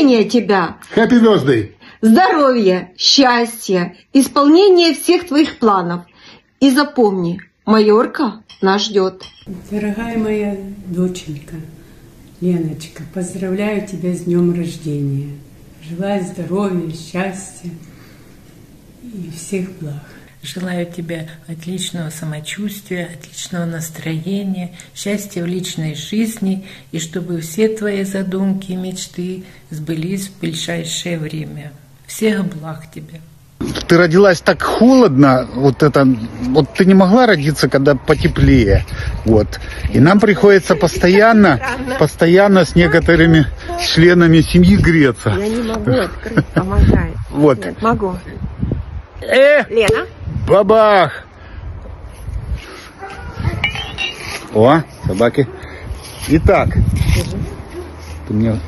рождения тебя! Happy birthday! Здоровья, счастья, исполнения всех твоих планов. И запомни, Майорка нас ждет. Дорогая моя доченька, Леночка, поздравляю тебя с днем рождения. Желаю здоровья, счастья и всех благ. Желаю тебе отличного самочувствия, отличного настроения, счастья в личной жизни и чтобы все твои задумки и мечты сбылись в ближайшее время. Всех благ тебе. Ты родилась так холодно, вот это, вот ты не могла родиться, когда потеплее, вот. И нам приходится постоянно, постоянно с некоторыми членами семьи греться. Я не могу открыть, помогай. Вот. Нет, могу. Э, Лена? бабах! О, собаки. Итак, ты мне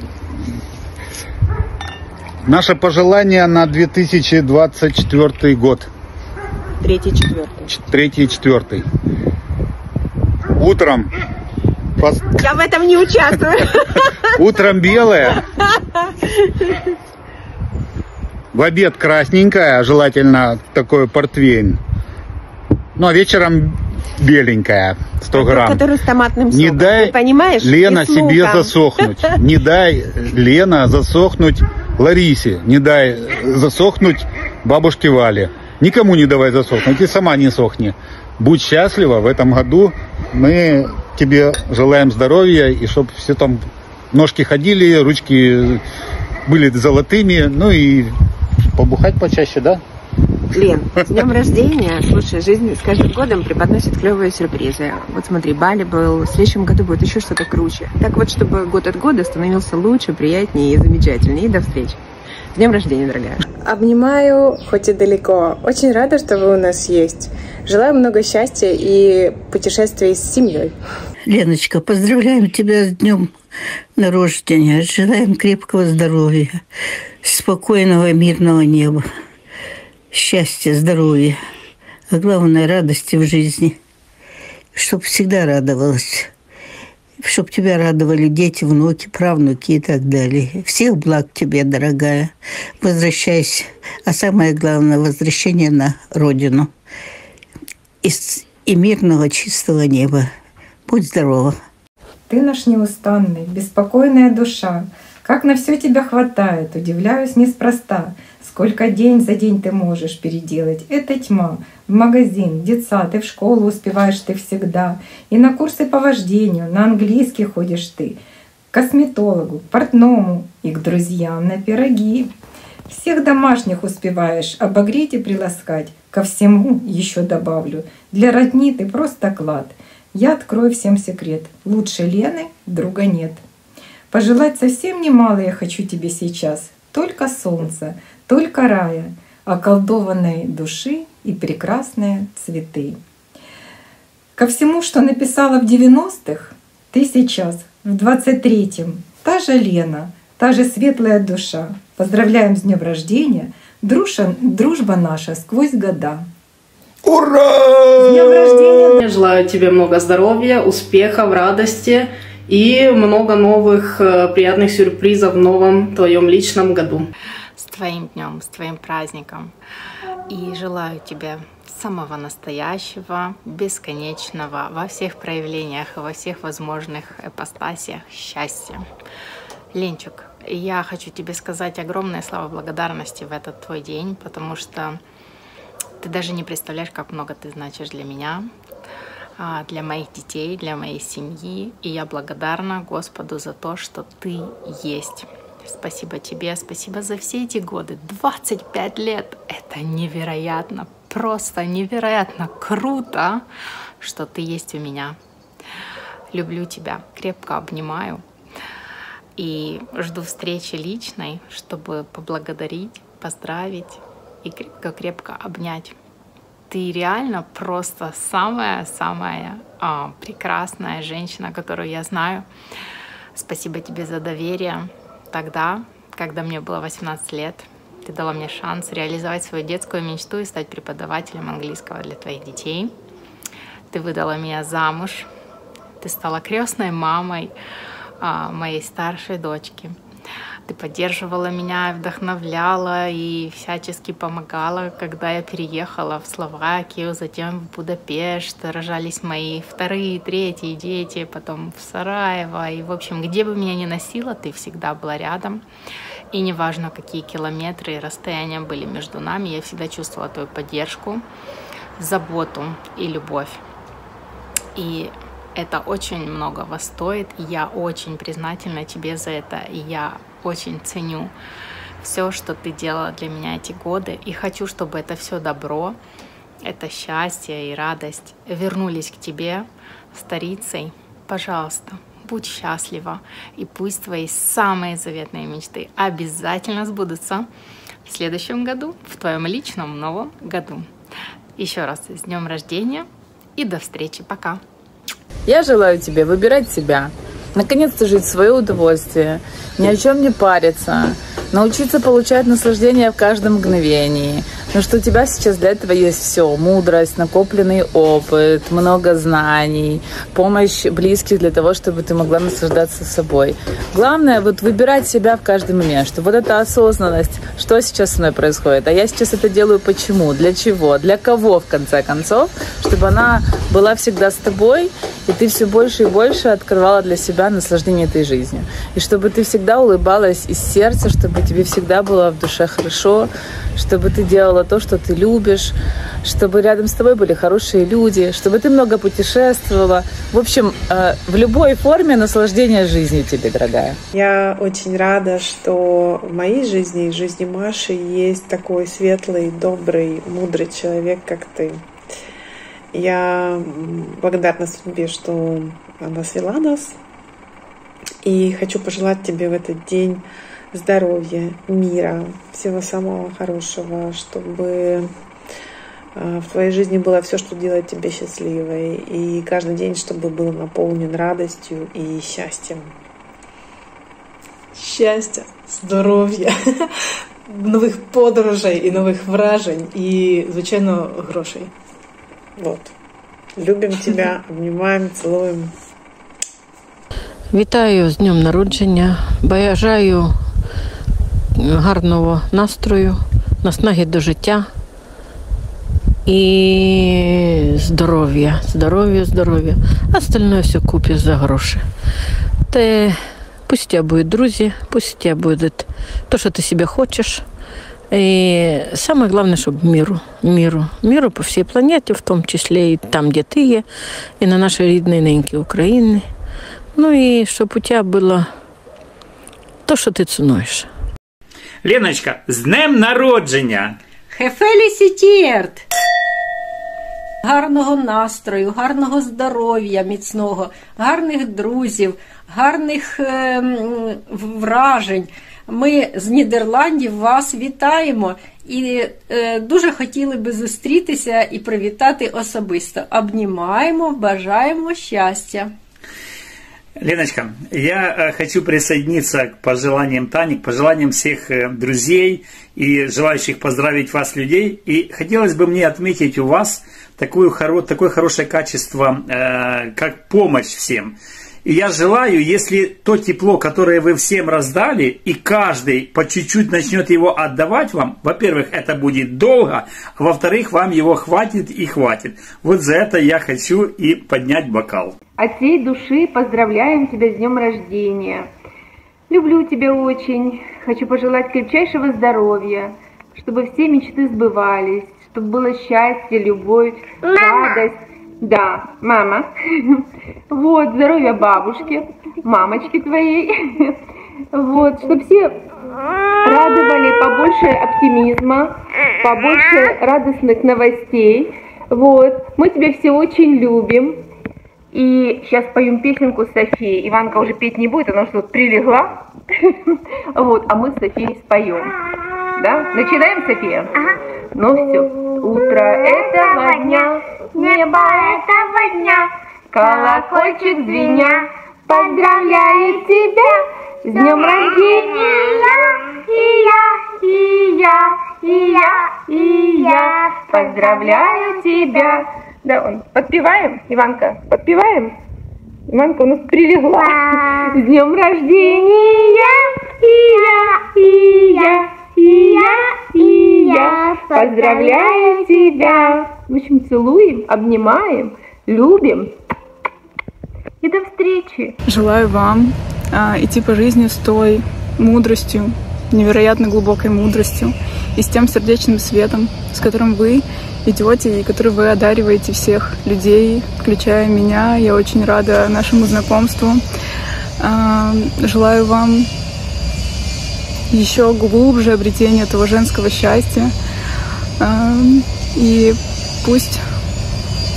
Наше пожелание на 2024 год. Третий, четвертый. Третий четвертый. Утром. Я в этом не участвую. Утром белое. В обед красненькое, а желательно такой портвейн. Ну а вечером беленькая, 100 грамм. Который с томатным соком. Не дай, Ты понимаешь? Лена, себе засохнуть. Не дай, Лена, засохнуть Ларисе. Не дай засохнуть бабушке Вале. Никому не давай засохнуть. И сама не сохни. Будь счастлива в этом году. Мы тебе желаем здоровья. И чтобы все там ножки ходили, ручки были золотыми. Ну и побухать почаще, да? Лен, с днем рождения. Слушай, жизнь с каждым годом преподносит клевые сюрпризы. Вот смотри, Бали был, в следующем году будет еще что-то круче. Так вот, чтобы год от года становился лучше, приятнее и замечательнее. И до встречи. С днем рождения, дорогая. Обнимаю, хоть и далеко. Очень рада, что вы у нас есть. Желаю много счастья и путешествий с семьей. Леночка, поздравляем тебя с днем рождения. Желаем крепкого здоровья, спокойного мирного неба, счастья, здоровья, а главное радости в жизни. Чтоб всегда радовалась. Чтоб тебя радовали дети, внуки, правнуки и так далее. Всех благ тебе, дорогая. Возвращайся. А самое главное, возвращение на родину. И, с- и мирного чистого неба. Будь здорова. Ты наш неустанный, беспокойная душа. Как на все тебя хватает, удивляюсь неспроста. Сколько день за день ты можешь переделать. Это тьма. В магазин, детсад, и в школу успеваешь ты всегда. И на курсы по вождению, на английский ходишь ты. К косметологу, к портному и к друзьям на пироги. Всех домашних успеваешь обогреть и приласкать. Ко всему еще добавлю. Для родни ты просто клад. Я открою всем секрет. Лучше Лены друга нет. Пожелать совсем немало я хочу тебе сейчас. Только солнца, только рая, околдованной души и прекрасные цветы. Ко всему, что написала в 90-х, ты сейчас, в 23-м, та же Лена, та же светлая душа. Поздравляем с днем рождения, дружба наша сквозь года. Ура! С днем рождения! Я желаю тебе много здоровья, успехов, радости и много новых э, приятных сюрпризов в новом твоем личном году. с твоим днем, с твоим праздником. И желаю тебе самого настоящего, бесконечного, во всех проявлениях и во всех возможных ипостасиях счастья. Ленчик, я хочу тебе сказать огромное слова благодарности в этот твой день, потому что ты даже не представляешь, как много ты значишь для меня, а, для моих детей, для моей семьи. И я благодарна Господу за то, что ты есть. Спасибо тебе, спасибо за все эти годы. 25 лет. Это невероятно, просто невероятно круто, что ты есть у меня. Люблю тебя, крепко обнимаю. И жду встречи личной, чтобы поблагодарить, поздравить и крепко-крепко обнять. Ты реально просто самая-самая а, прекрасная женщина, которую я знаю. Спасибо тебе за доверие. Тогда, когда мне было 18 лет, ты дала мне шанс реализовать свою детскую мечту и стать преподавателем английского для твоих детей. Ты выдала меня замуж. Ты стала крестной мамой а, моей старшей дочки. Ты поддерживала меня, вдохновляла и всячески помогала, когда я переехала в Словакию, затем в Будапешт. Рожались мои вторые, третьи дети, потом в Сараево. И, в общем, где бы меня ни носила, ты всегда была рядом. И неважно, какие километры и расстояния были между нами, я всегда чувствовала твою поддержку, заботу и любовь. И это очень многого стоит, я очень признательна тебе за это, и я очень ценю все, что ты делала для меня эти годы, и хочу, чтобы это все добро, это счастье и радость вернулись к тебе, старицей. Пожалуйста, будь счастлива, и пусть твои самые заветные мечты обязательно сбудутся в следующем году, в твоем личном новом году. Еще раз с днем рождения и до встречи. Пока. Я желаю тебе выбирать себя, наконец-то жить в свое удовольствие, ни о чем не париться, научиться получать наслаждение в каждом мгновении. Но что у тебя сейчас для этого есть все. Мудрость, накопленный опыт, много знаний, помощь близких для того, чтобы ты могла наслаждаться собой. Главное вот выбирать себя в каждый момент, что вот эта осознанность, что сейчас со мной происходит, а я сейчас это делаю почему, для чего, для кого в конце концов, чтобы она была всегда с тобой, и ты все больше и больше открывала для себя наслаждение этой жизнью. И чтобы ты всегда улыбалась из сердца, чтобы тебе всегда было в душе хорошо, чтобы ты делала то, что ты любишь, чтобы рядом с тобой были хорошие люди, чтобы ты много путешествовала. В общем, э, в любой форме наслаждения жизнью тебе, дорогая. Я очень рада, что в моей жизни и в жизни Маши есть такой светлый, добрый, мудрый человек, как ты. Я благодарна судьбе, что она свела нас. И хочу пожелать тебе в этот день здоровья, мира, всего самого хорошего, чтобы э, в твоей жизни было все, что делает тебя счастливой. И каждый день, чтобы был наполнен радостью и счастьем. Счастья, здоров'я, нових подорожей і нових вражень, і, звичайно, грошей. Вот. Любим тебя, обнимаем, целуем. Вітаю з днем народження. Бажаю гарного настрою, наснаги до життя і здоров'я, здоров'я, здоров'я. Остальное все купиш за гроші. Та пусть у тебя будут друзья, пусть у тебя будет то, что ты себе хочешь. И самое главное, чтобы миру, миру, миру по всей планете, в том числе и там, где ты є, и на нашей рідной неньке Украины. Ну и чтобы у тебя было то, что ты ценуешь. Леночка, з днем народження! Хефелісітєрт! Гарного настрою, гарного здоров'я міцного, гарних друзів, гарних е, вражень. Ми з Нідерландів вас вітаємо і е, дуже хотіли би зустрітися і привітати особисто. Обнімаємо, бажаємо щастя. Леночка, я э, хочу присоединиться к пожеланиям Тани, к пожеланиям всех э, друзей и желающих поздравить вас людей. И хотелось бы мне отметить у вас такое, такое хорошее качество, э, как помощь всем. И я желаю, если то тепло, которое вы всем раздали, и каждый по чуть-чуть начнет его отдавать вам, во-первых, это будет долго, а во-вторых, вам его хватит и хватит. Вот за это я хочу и поднять бокал. От всей души поздравляем тебя с днем рождения. Люблю тебя очень. Хочу пожелать крепчайшего здоровья, чтобы все мечты сбывались, чтобы было счастье, любовь, радость да, мама. Вот, здоровья бабушки, мамочки твоей. Вот, чтобы все радовали побольше оптимизма, побольше радостных новостей. Вот, мы тебя все очень любим. И сейчас поем песенку Софии. Иванка уже петь не будет, она что прилегла. Вот, а мы с Софией споем. Да? Начинаем, София? Ага. Ну все. Утро этого дня небо этого дня, колокольчик звеня, поздравляет тебя с днем рождения, и я, и я, и я, и я, поздравляю тебя. Да, он. Подпеваем, Иванка, подпеваем? Иванка у нас прилегла. С днем рождения и я, и я, и я, и я. Поздравляем тебя. В общем, целуем, обнимаем, любим. И до встречи. Желаю вам а, идти по жизни с той мудростью, невероятно глубокой мудростью и с тем сердечным светом, с которым вы идете и который вы одариваете всех людей, включая меня. Я очень рада нашему знакомству. А, желаю вам еще глубже обретения этого женского счастья. А, и пусть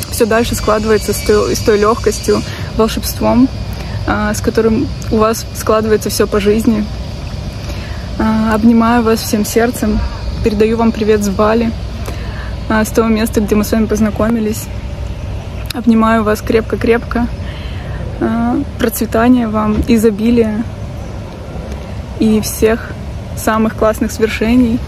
все дальше складывается с той, с той легкостью, волшебством, а, с которым у вас складывается все по жизни. Обнимаю вас всем сердцем, передаю вам привет с Бали, с того места, где мы с вами познакомились. Обнимаю вас крепко-крепко. Процветания вам, изобилия и всех самых классных свершений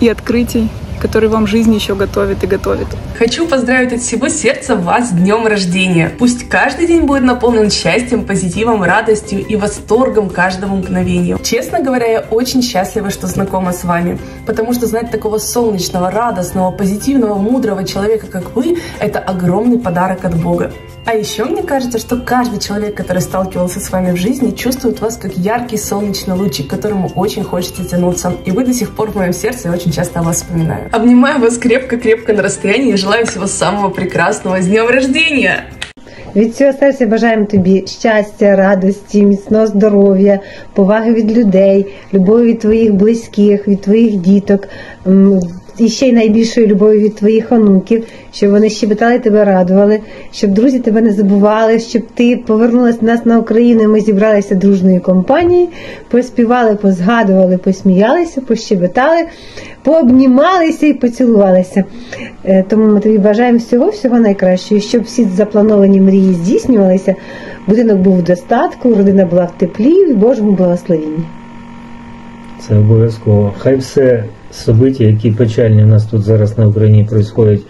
и открытий, которые вам жизнь еще готовит и готовит. Хочу поздравить от всего сердца вас с днем рождения. Пусть каждый день будет наполнен счастьем, позитивом, радостью и восторгом каждого мгновения. Честно говоря, я очень счастлива, что знакома с вами, потому что знать такого солнечного, радостного, позитивного, мудрого человека, как вы, это огромный подарок от Бога. А еще мне кажется, что каждый человек, который сталкивался с вами в жизни, чувствует вас как яркий солнечный лучик, к которому очень хочется тянуться. И вы до сих пор в моем сердце, я очень часто о вас вспоминаю. Обнимаю вас крепко-крепко на расстоянии и желаю всего самого прекрасного. С днем рождения! Від цього серця бажаємо тобі щастя, радості, міцного здоров'я, поваги від людей, любові від твоїх близьких, від твоїх діток, І ще й найбільшої любові від твоїх онуків, щоб вони щебетали тебе радували, щоб друзі тебе не забували, щоб ти повернулася до нас на Україну. і Ми зібралися дружною компанією, поспівали, позгадували, посміялися, пощебетали, пообнімалися і поцілувалися. Тому ми тобі бажаємо всього, всього найкращого, щоб всі заплановані мрії здійснювалися. Будинок був в достатку, родина була в теплі, в Божому благословенні. Це обов'язково. Хай все события, які печальні у нас тут зараз на Україні происходять,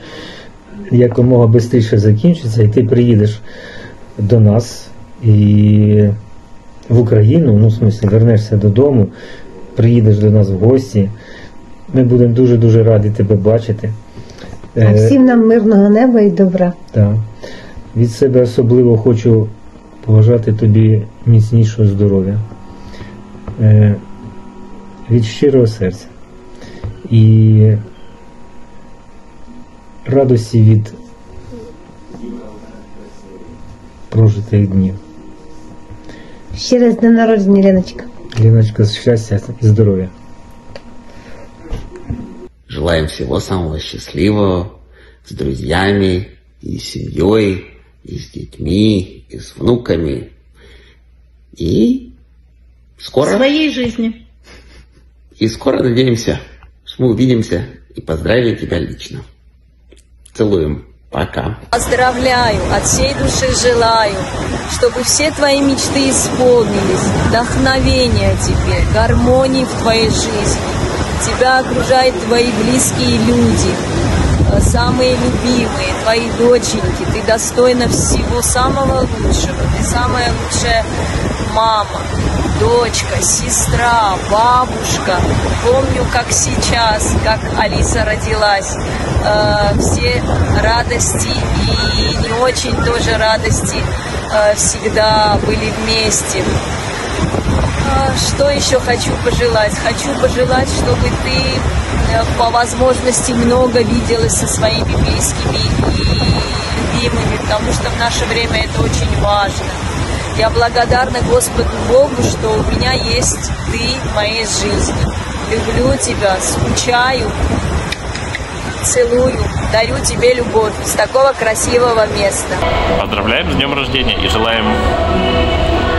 якомога швидше закінчаться, і ти приїдеш до нас і в Україну, ну в смысле, вернешся додому, приїдеш до нас в гості. Ми будемо дуже-дуже раді тебе бачити. А всім нам мирного неба і добра. Так. Від себе особливо хочу побажати тобі міцнішого здоров'я. Від щирого серця і радості від прожитих днів. Ще раз днем народження, Леночка. Леночка, счастья и здоровья. Желаем всего самого счастливого с друзьями и с семьей, и с детьми, и с внуками. И скоро... Своей жизни. И скоро, надеемся, мы увидимся и поздравим тебя лично. Целуем. Пока. Поздравляю, от всей души желаю, чтобы все твои мечты исполнились, вдохновения тебе, гармонии в твоей жизни. Тебя окружают твои близкие люди, самые любимые, твои доченьки. Ты достойна всего самого лучшего. Ты самая лучшая мама, дочка, сестра, бабушка. Помню, как сейчас, как Алиса родилась. Э, все радости и не очень тоже радости э, всегда были вместе. Э, что еще хочу пожелать? Хочу пожелать, чтобы ты по возможности много виделась со своими близкими и любимыми, потому что в наше время это очень важно. Я благодарна Господу Богу, что у меня есть ты в моей жизни. Люблю тебя, скучаю, целую, дарю тебе любовь с такого красивого места. Поздравляем с днем рождения и желаем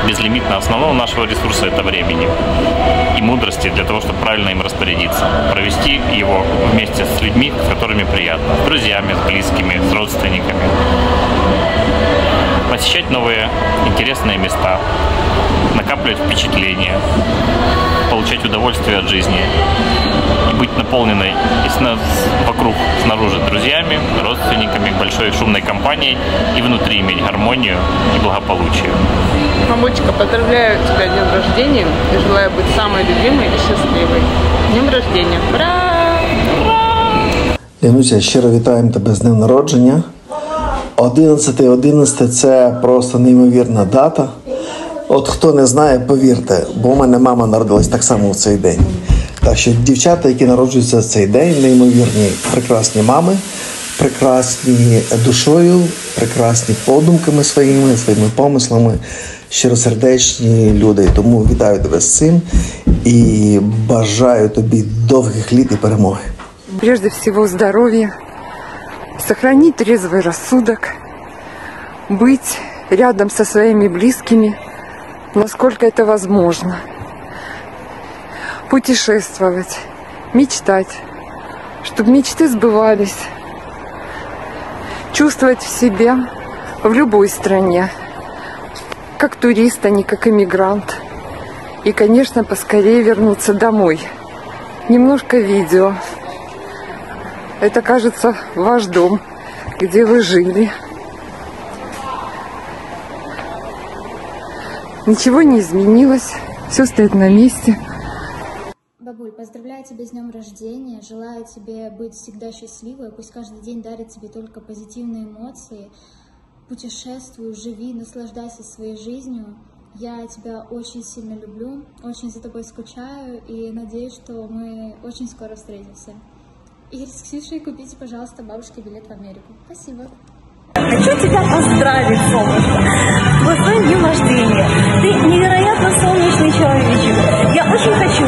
безлимитно основного нашего ресурса это времени и мудрости для того, чтобы правильно им распорядиться. Провести его вместе с людьми, с которыми приятно. С друзьями, с близкими, с родственниками. посещать новые интересные места, накапливать впечатления, получать удовольствие от жизни и быть наполненной и сна- вокруг, снаружи друзьями, родственниками, большой шумной компанией и внутри иметь гармонию и благополучие. Мамочка, поздравляю тебя с днем рождения и желаю быть самой любимой и счастливой. С Днем рождения! Ура! Януся, щиро вітаємо тебе з днем народження. 11.11 це просто неймовірна дата. От хто не знає, повірте, бо у мене мама народилась так само в цей день. Так що дівчата, які народжуються в цей день, неймовірні, прекрасні мами, прекрасні душою, прекрасні подумками своїми, своїми помислами, щиросердечні люди. Тому вітаю тебе з цим і бажаю тобі довгих літ і перемоги. Прежде всего здоровья, сохранить трезвый рассудок, быть рядом со своими близкими, насколько это возможно, путешествовать, мечтать, чтобы мечты сбывались, чувствовать в себе в любой стране, как турист, а не как иммигрант. И, конечно, поскорее вернуться домой. Немножко видео. Это, кажется, ваш дом, где вы жили. Ничего не изменилось, все стоит на месте. Бабуль, поздравляю тебя с днем рождения, желаю тебе быть всегда счастливой, пусть каждый день дарит тебе только позитивные эмоции. Путешествуй, живи, наслаждайся своей жизнью. Я тебя очень сильно люблю, очень за тобой скучаю и надеюсь, что мы очень скоро встретимся. И с Ксюшей купите, пожалуйста, бабушке билет в Америку. Спасибо. Хочу тебя поздравить, солнышко, с твоим днем рождения. Ты невероятно солнечный человечек. Я очень хочу,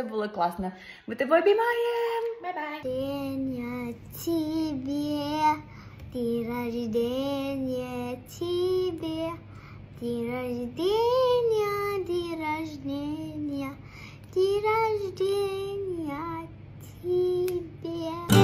все было классно. Мы тебя обнимаем. Bye-bye. День тебе, день рождения тебе, день рождения, день рождения, день рождения тебе.